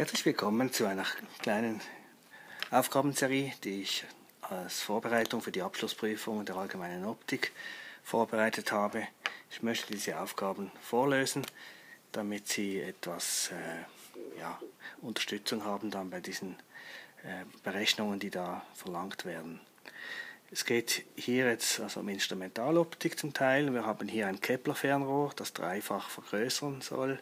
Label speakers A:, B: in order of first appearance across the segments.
A: Herzlich willkommen zu einer kleinen Aufgabenserie, die ich als Vorbereitung für die Abschlussprüfung der allgemeinen Optik vorbereitet habe. Ich möchte diese Aufgaben vorlösen, damit Sie etwas äh, ja, Unterstützung haben dann bei diesen äh, Berechnungen, die da verlangt werden. Es geht hier jetzt also um Instrumentaloptik zum Teil. Wir haben hier ein Kepler-Fernrohr, das dreifach vergrößern soll.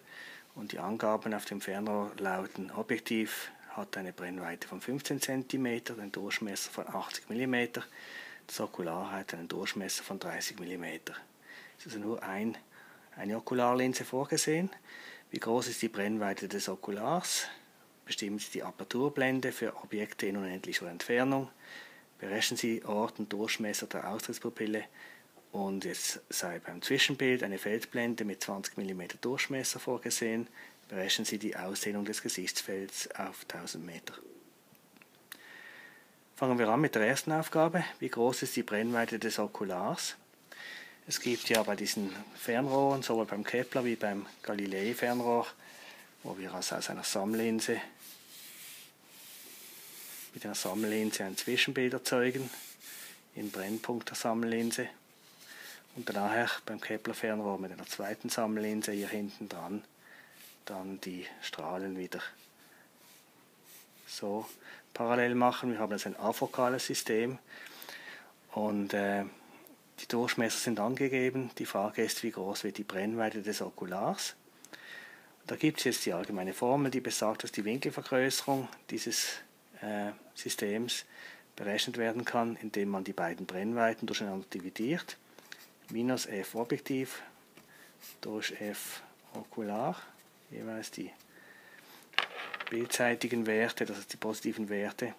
A: Und die Angaben auf dem Fernrohr lauten, Objektiv hat eine Brennweite von 15 cm, den Durchmesser von 80 mm, das Okular hat einen Durchmesser von 30 mm. Es ist also nur ein, eine Okularlinse vorgesehen. Wie groß ist die Brennweite des Okulars? Bestimmen Sie die Aperturblende für Objekte in unendlicher Entfernung. Berechnen Sie Ort und Durchmesser der Austrittspupille und jetzt sei beim Zwischenbild eine Feldblende mit 20 mm Durchmesser vorgesehen. Berechnen Sie die Ausdehnung des Gesichtsfelds auf 1000 Meter. Fangen wir an mit der ersten Aufgabe. Wie groß ist die Brennweite des Okulars? Es gibt ja bei diesen Fernrohren, sowohl beim Kepler wie beim Galilei-Fernrohr, wo wir also aus einer Sammlinse mit einer Sammellinse ein Zwischenbild erzeugen, im Brennpunkt der Sammellinse und danach beim Kepler-Fernrohr mit einer zweiten Sammellinse hier hinten dran dann die Strahlen wieder so parallel machen. Wir haben jetzt ein afokales System und äh, die Durchmesser sind angegeben. Die Frage ist, wie groß wird die Brennweite des Okulars. Da gibt es jetzt die allgemeine Formel, die besagt, dass die Winkelvergrößerung dieses äh, Systems berechnet werden kann, indem man die beiden Brennweiten durcheinander dividiert. Minus f Objektiv durch f Okular, jeweils die bildseitigen Werte, das heißt die positiven Werte.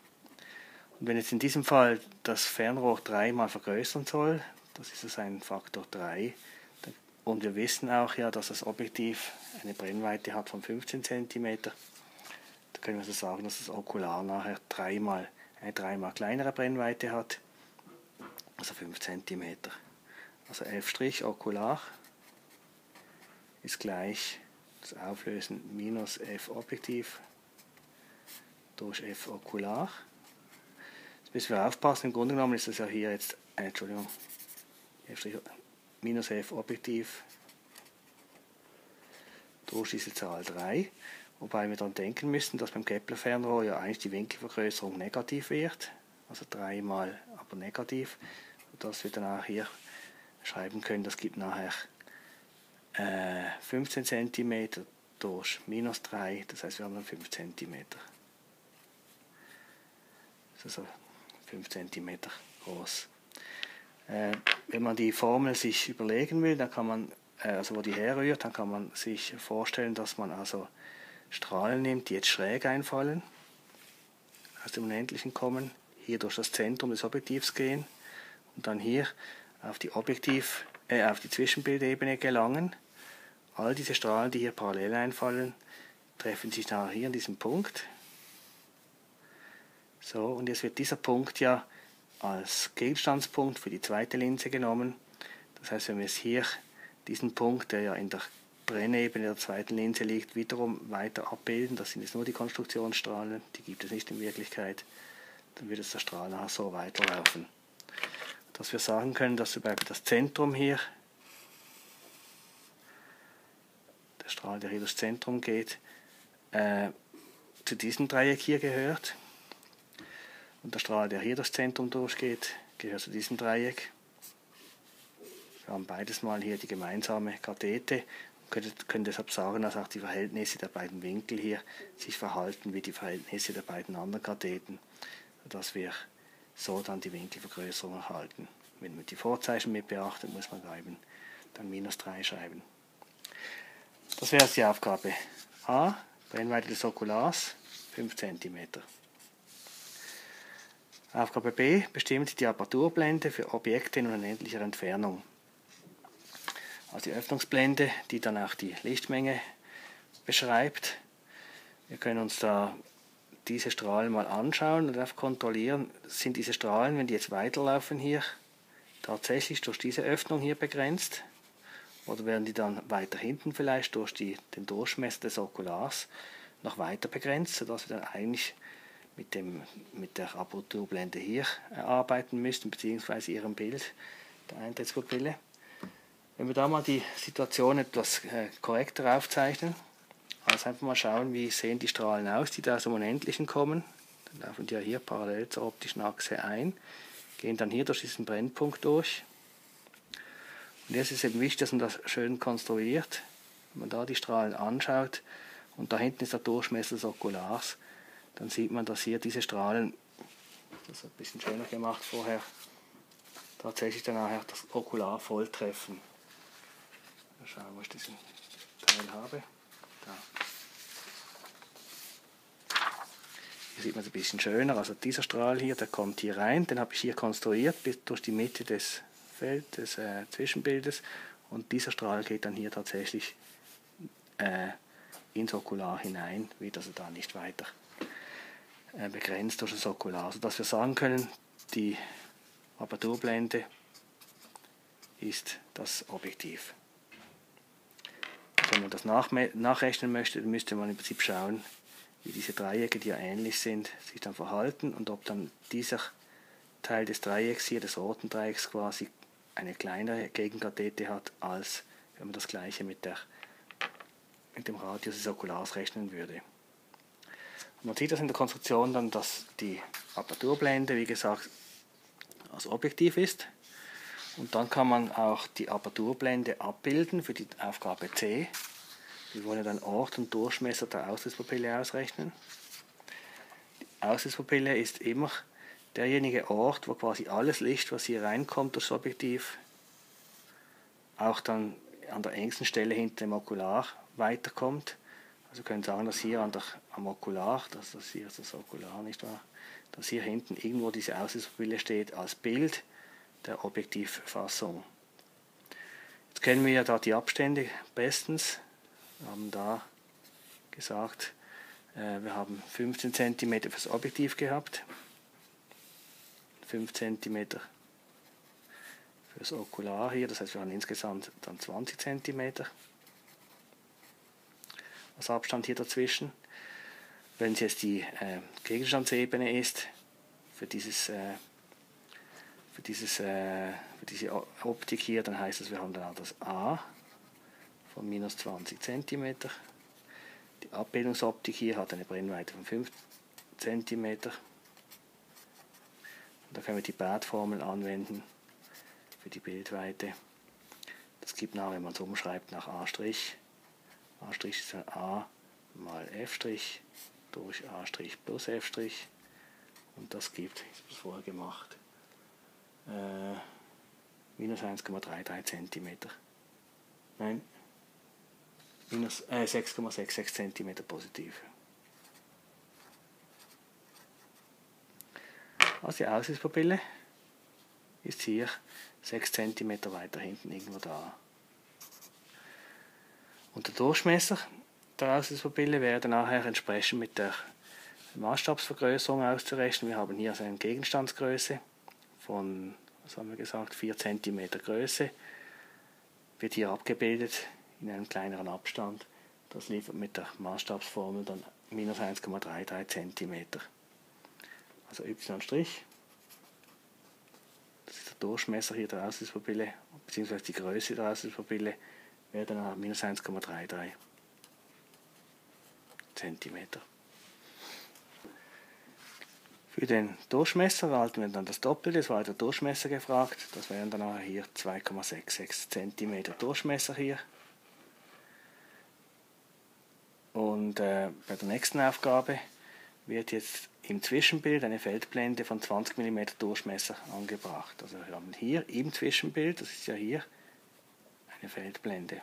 A: Und wenn jetzt in diesem Fall das Fernrohr dreimal vergrößern soll, das ist also ein Faktor 3, und wir wissen auch ja, dass das Objektiv eine Brennweite hat von 15 cm, da können wir so sagen, dass das Okular nachher dreimal, eine dreimal kleinere Brennweite hat, also 5 cm. Also f' Okular ist gleich das Auflösen minus f Objektiv durch f Okular. Jetzt müssen wir aufpassen, im Grunde genommen ist das ja hier jetzt, Entschuldigung, f minus f Objektiv durch diese Zahl 3. Wobei wir dann denken müssen, dass beim Kepler-Fernrohr ja eigentlich die Winkelvergrößerung negativ wird, also dreimal aber negativ, sodass wir dann auch hier schreiben können, das gibt nachher äh, 15 cm durch minus 3, das heißt wir haben dann 5 cm. Das ist also 5 cm groß. Äh, wenn man die Formel sich überlegen will, dann kann man, äh, also wo die herrührt, dann kann man sich vorstellen, dass man also Strahlen nimmt, die jetzt schräg einfallen, aus dem Unendlichen kommen, hier durch das Zentrum des Objektivs gehen und dann hier auf die Objektiv, äh, auf die Zwischenbildebene gelangen. All diese Strahlen, die hier parallel einfallen, treffen sich nachher hier an diesem Punkt. So, und jetzt wird dieser Punkt ja als Gegenstandspunkt für die zweite Linse genommen. Das heißt, wenn wir jetzt hier diesen Punkt, der ja in der Brennebene der zweiten Linse liegt, wiederum weiter abbilden. Das sind jetzt nur die Konstruktionsstrahlen, die gibt es nicht in Wirklichkeit. Dann wird es der Strahl nachher so weiterlaufen. Dass wir sagen können, dass zum Beispiel das Zentrum hier, der Strahl, der hier durchs Zentrum geht, äh, zu diesem Dreieck hier gehört. Und der Strahl, der hier durchs Zentrum durchgeht, gehört zu diesem Dreieck. Wir haben beides mal hier die gemeinsame Kathete können, können deshalb sagen, dass auch die Verhältnisse der beiden Winkel hier sich verhalten wie die Verhältnisse der beiden anderen Katheten, sodass wir so dann die Winkelvergrößerung erhalten. Wenn man die Vorzeichen mit beachtet, muss man eben dann minus 3 schreiben. Das wäre die Aufgabe A, Brennweite des Okulars 5 cm. Aufgabe B bestimmt die Aperturblende für Objekte in unendlicher Entfernung also die Öffnungsblende, die dann auch die Lichtmenge beschreibt. Wir können uns da diese Strahlen mal anschauen und einfach kontrollieren, sind diese Strahlen, wenn die jetzt weiterlaufen hier, tatsächlich durch diese Öffnung hier begrenzt oder werden die dann weiter hinten vielleicht durch die, den Durchmesser des Okulars noch weiter begrenzt, sodass wir dann eigentlich mit, dem, mit der Apparaturblende hier arbeiten müssten, beziehungsweise ihrem Bild der Eintrittspupille. Wenn wir da mal die Situation etwas äh, korrekter aufzeichnen, also einfach mal schauen, wie sehen die Strahlen aus, die da aus dem Unendlichen kommen. Dann laufen die ja hier parallel zur optischen Achse ein, gehen dann hier durch diesen Brennpunkt durch. Und jetzt ist eben wichtig, dass man das schön konstruiert. Wenn man da die Strahlen anschaut und da hinten ist der Durchmesser des Okulars, dann sieht man, dass hier diese Strahlen, das ist ein bisschen schöner gemacht vorher, tatsächlich dann nachher das Okular volltreffen. Mal schauen, wo ich diesen Teil habe. Da. Hier sieht man es ein bisschen schöner. Also dieser Strahl hier, der kommt hier rein. Den habe ich hier konstruiert durch die Mitte des Feld, des äh, Zwischenbildes. Und dieser Strahl geht dann hier tatsächlich äh, ins Okular hinein, wird also da nicht weiter äh, begrenzt durch das Okular, sodass wir sagen können, die Apparaturblende ist das Objektiv. Wenn man das nachrechnen möchte, müsste man im Prinzip schauen, wie diese Dreiecke, die ja ähnlich sind, sich dann verhalten und ob dann dieser Teil des Dreiecks hier, des roten Dreiecks quasi eine kleinere Gegenkathete hat, als wenn man das gleiche mit, der, mit dem Radius des Okulars rechnen würde. Man sieht das in der Konstruktion dann, dass die Apparaturblende, wie gesagt, als Objektiv ist. Und dann kann man auch die Apparaturblende abbilden für die Aufgabe C. Wir wollen dann Ort und Durchmesser der Auslöspupille ausrechnen. Die Auslöspupille ist immer derjenige Ort, wo quasi alles Licht, was hier reinkommt durchs Objektiv, auch dann an der engsten Stelle hinter dem Okular weiterkommt. Also können sagen, dass hier an der, am Okular, dass das hier ist das Okular, nicht wahr? Dass hier hinten irgendwo diese Auslösbrille steht als Bild der Objektivfassung. Jetzt kennen wir ja da die Abstände bestens. Wir haben da gesagt, äh, wir haben 15 cm fürs Objektiv gehabt, 5 cm fürs Okular hier, das heißt wir haben insgesamt dann 20 cm als Abstand hier dazwischen. Wenn es jetzt die äh, Gegenstandsebene ist, für dieses, äh, für, dieses, äh, für diese Optik hier, dann heißt es, wir haben dann das A von minus 20 cm. Die Abbildungsoptik hier hat eine Brennweite von 5 cm. Da können wir die Badformel anwenden für die Bildweite. Das gibt nach, wenn man es umschreibt, nach A'. A' ist dann A mal F' durch A' plus F' und das gibt, ich habe es vorher gemacht, äh, minus 1,33 cm. Nein, minus äh, 6,66 cm positiv. Also die Aussichtspapille ist hier 6 cm weiter hinten irgendwo da. Und der Durchmesser der Aussichtspapille wäre nachher entsprechend mit der Maßstabsvergrößerung auszurechnen. Wir haben hier eine Gegenstandsgröße von, was haben wir gesagt, 4 cm Größe. Wird hier abgebildet in einem kleineren Abstand. Das liefert mit der Maßstabsformel dann minus 1,33 cm. Also y', das ist der Durchmesser hier der Aussichtspapille, beziehungsweise die Größe der Aussichtspapille, wäre dann minus 1,33 cm. Für den Durchmesser erhalten wir dann das Doppelte, das war der Durchmesser gefragt, das wären dann hier 2,66 cm Durchmesser hier. Und äh, bei der nächsten Aufgabe wird jetzt im Zwischenbild eine Feldblende von 20 mm Durchmesser angebracht. Also wir haben hier im Zwischenbild, das ist ja hier, eine Feldblende.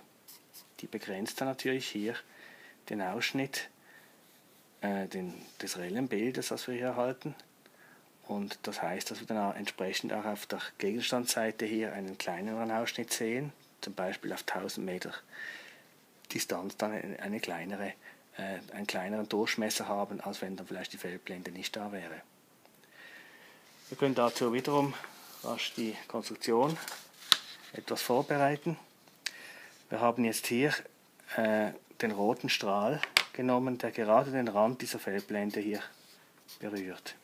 A: Die begrenzt dann natürlich hier den Ausschnitt äh, den, des reellen Bildes, das wir hier erhalten. Und das heißt, dass wir dann auch entsprechend auch auf der Gegenstandsseite hier einen kleineren Ausschnitt sehen, zum Beispiel auf 1000 Meter Distanz dann eine, eine kleinere, äh, einen kleineren Durchmesser haben, als wenn dann vielleicht die Feldblende nicht da wäre. Wir können dazu wiederum rasch die Konstruktion etwas vorbereiten. Wir haben jetzt hier äh, den roten Strahl genommen, der gerade den Rand dieser Feldblende hier berührt.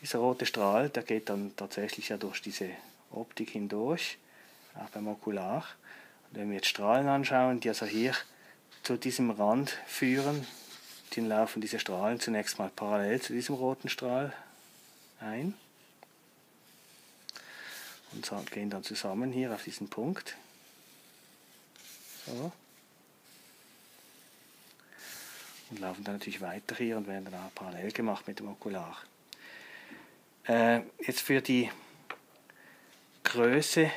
A: Dieser rote Strahl, der geht dann tatsächlich ja durch diese Optik hindurch, auch beim Okular. Wenn wir jetzt Strahlen anschauen, die also hier zu diesem Rand führen, dann laufen diese Strahlen zunächst mal parallel zu diesem roten Strahl ein und gehen dann zusammen hier auf diesen Punkt. So. Und laufen dann natürlich weiter hier und werden dann auch parallel gemacht mit dem Okular. Äh, jetzt für die Größe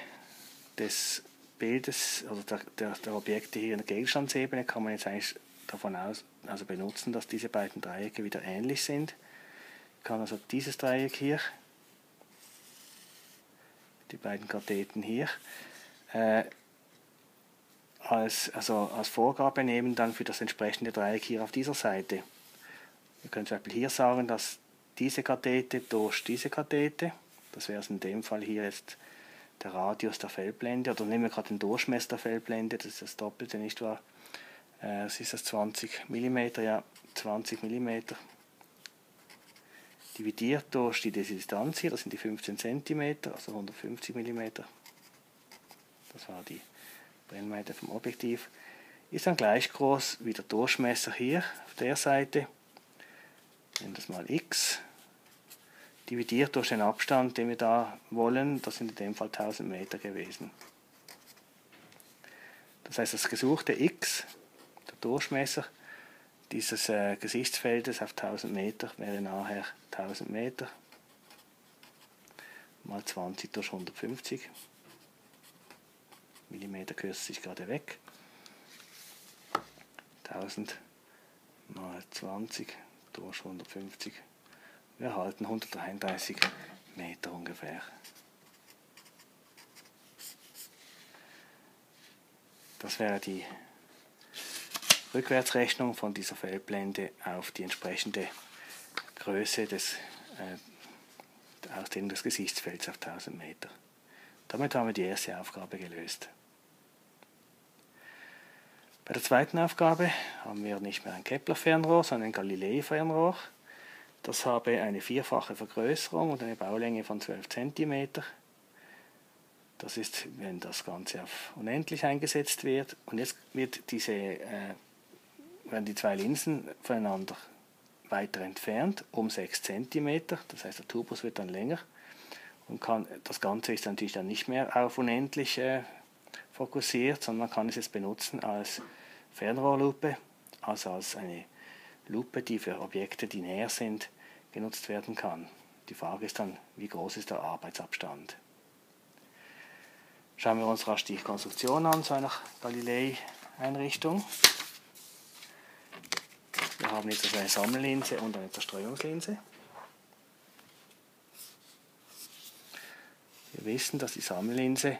A: des Bildes, also der, der, der, Objekte hier in der Gegenstandsebene, kann man jetzt eigentlich davon aus, also benutzen, dass diese beiden Dreiecke wieder ähnlich sind. Ich kann also dieses Dreieck hier, die beiden Katheten hier, äh, als, also als Vorgabe nehmen dann für das entsprechende Dreieck hier auf dieser Seite. Wir können zum Beispiel hier sagen, dass diese Kathete durch diese Kathete, das wäre in dem Fall hier jetzt der Radius der Feldblende, oder nehmen wir gerade den Durchmesser der Feldblende, das ist das Doppelte, nicht wahr? Äh, es ist das 20 mm, ja, 20 mm dividiert durch die Distanz hier, das sind die 15 cm, also 150 mm. Das war die Brennweite vom Objektiv. Ist dann gleich groß wie der Durchmesser hier auf der Seite. Nehmen das mal x dividiert durch den Abstand, den wir da wollen, das sind in dem Fall 1000 Meter gewesen. Das heißt, das gesuchte x, der Durchmesser dieses äh, Gesichtsfeldes auf 1000 Meter wäre nachher 1000 Meter mal 20 durch 150 Millimeter kürzt sich gerade weg. 1000 mal 20 durch 150 wir erhalten 133 Meter ungefähr. Das wäre die Rückwärtsrechnung von dieser Feldblende auf die entsprechende Größe des äh, Ausdehnung des Gesichtsfelds auf 1000 Meter. Damit haben wir die erste Aufgabe gelöst. Bei der zweiten Aufgabe haben wir nicht mehr ein Kepler-Fernrohr, sondern ein Galilei-Fernrohr. Das habe eine vierfache Vergrößerung und eine Baulänge von 12 cm. Das ist, wenn das Ganze auf unendlich eingesetzt wird. Und jetzt wird diese, äh, werden die zwei Linsen voneinander weiter entfernt, um 6 cm. Das heißt, der Tubus wird dann länger. Und kann, das Ganze ist natürlich dann nicht mehr auf unendlich äh, fokussiert, sondern man kann es jetzt benutzen als Fernrohrlupe, also als eine Lupe, die für Objekte, die näher sind, genutzt werden kann. Die Frage ist dann, wie groß ist der Arbeitsabstand? Schauen wir uns rasch die Konstruktion an zu einer Galilei-Einrichtung. Wir haben jetzt also eine Sammellinse und eine Zerstreuungslinse. Wir wissen, dass die Sammellinse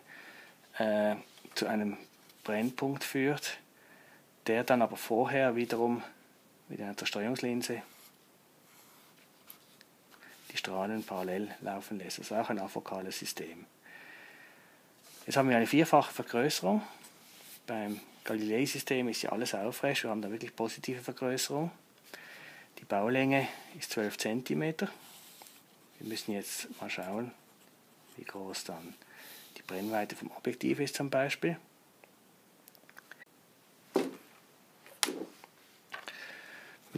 A: äh, zu einem Brennpunkt führt, der dann aber vorher wiederum mit einer Zerstreuungslinse die Strahlen parallel laufen lässt. Das ist auch ein afokales System. Jetzt haben wir eine vierfache Vergrößerung. Beim Galilei-System ist ja alles aufrecht. Wir haben da wirklich positive Vergrößerung. Die Baulänge ist 12 cm. Wir müssen jetzt mal schauen, wie groß dann die Brennweite vom Objektiv ist zum Beispiel.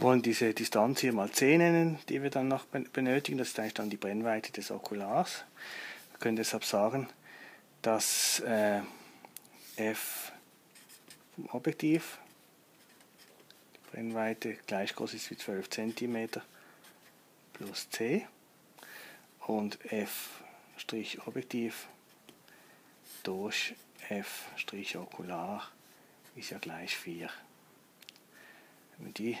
A: Wollen diese Distanz hier mal c nennen, die wir dann noch benötigen. Das ist eigentlich dann die Brennweite des Okulars. Wir können deshalb sagen, dass äh, f vom Objektiv die Brennweite gleich groß ist wie 12 cm plus c und f' Objektiv durch f' Okular ist ja gleich 4. Wenn wir die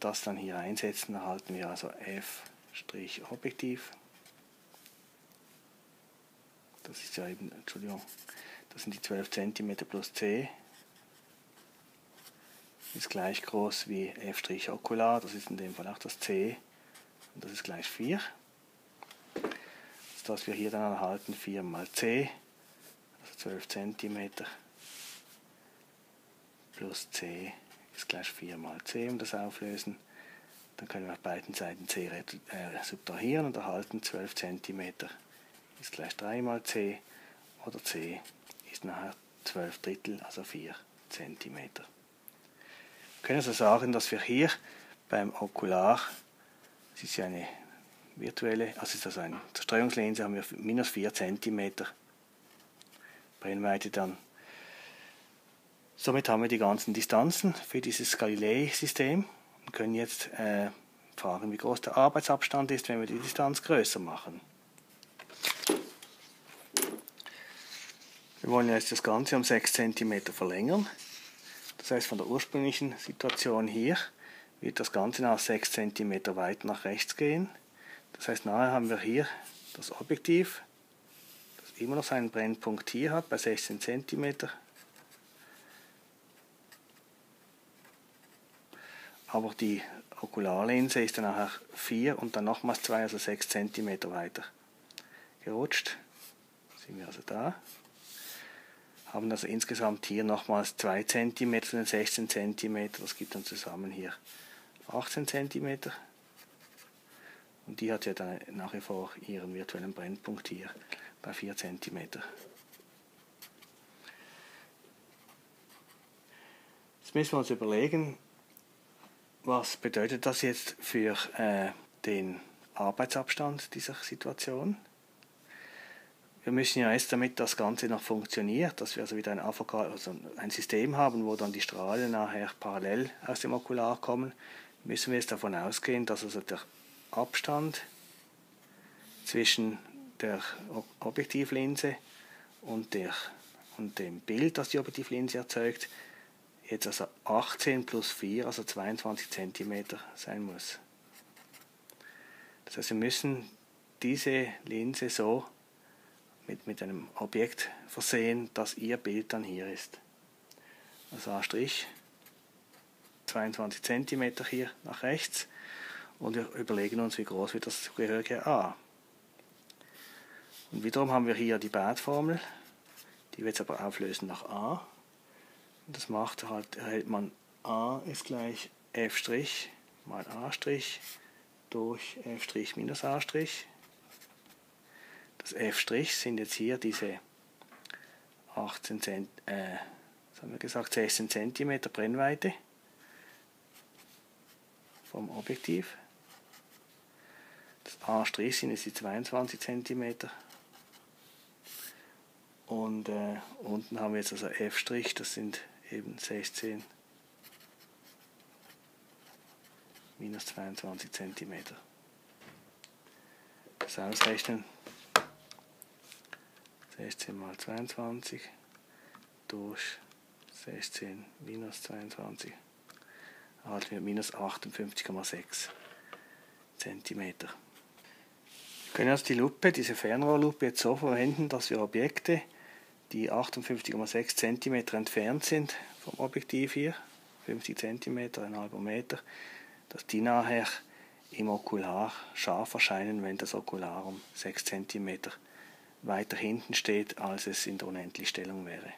A: das dann hier einsetzen, erhalten wir also f-Objektiv. Das ist ja eben, Entschuldigung, das sind die 12 cm plus c. Ist gleich groß wie f-Okular, das ist in dem Fall auch das c. Und das ist gleich 4. Das wir hier dann erhalten 4 mal c, also 12 cm plus c ist gleich 4 mal c, um das auflösen. Dann können wir auf beiden Seiten c äh, subtrahieren und erhalten 12 cm ist gleich 3 mal c oder c ist nachher 12 Drittel, also 4 cm. Wir können also sagen, dass wir hier beim Okular, es ist ja eine virtuelle, also ist also eine Zerstreuungslinse, haben wir minus 4 cm Brennweite dann. Somit haben wir die ganzen Distanzen für dieses Galilei-System und können jetzt äh, fragen, wie groß der Arbeitsabstand ist, wenn wir die Distanz größer machen. Wir wollen jetzt das Ganze um 6 cm verlängern. Das heißt, von der ursprünglichen Situation hier wird das Ganze nach 6 cm weit nach rechts gehen. Das heißt, nachher haben wir hier das Objektiv, das immer noch seinen Brennpunkt hier hat, bei 16 cm. Aber die Okularlinse ist dann nachher 4 und dann nochmals 2, also 6 cm weiter gerutscht. Sind wir also da. Haben also insgesamt hier nochmals 2 cm den 16 cm. Das gibt dann zusammen hier 18 cm. Und die hat ja dann nach wie vor ihren virtuellen Brennpunkt hier bei 4 cm. Jetzt müssen wir uns überlegen, was bedeutet das jetzt für äh, den Arbeitsabstand dieser Situation? Wir müssen ja erst, damit das Ganze noch funktioniert, dass wir also wieder ein, also ein System haben, wo dann die Strahlen nachher parallel aus dem Okular kommen, müssen wir jetzt davon ausgehen, dass also der Abstand zwischen der Objektivlinse und, der, und dem Bild, das die Objektivlinse erzeugt, jetzt also 18 plus 4, also 22 cm sein muss. Das heißt, wir müssen diese Linse so mit, mit einem Objekt versehen, dass ihr Bild dann hier ist. Also A', 22 cm hier nach rechts und wir überlegen uns, wie groß wird das zugehörige A. Und wiederum haben wir hier die Badformel, die wir jetzt aber auflösen nach A. Das macht halt, erhält man A ist gleich F' mal A' durch F' minus A'. Das F' sind jetzt hier diese 18 Cent, äh, haben wir gesagt, 16 cm Brennweite vom Objektiv. Das A' sind jetzt die 22 cm. Und äh, unten haben wir jetzt also F', das sind eben 16 minus 22 cm. Das ausrechnen 16 mal 22 durch 16 minus 22 erhalten wir minus 58,6 cm. Wir können also die Lupe, diese Fernrohrlupe jetzt so verwenden, dass wir Objekte, die 58,6 cm entfernt sind vom Objektiv hier, 50 cm, ein halber Meter, dass die nachher im Okular scharf erscheinen, wenn das Okular um 6 cm weiter hinten steht, als es in der Unendlichstellung wäre.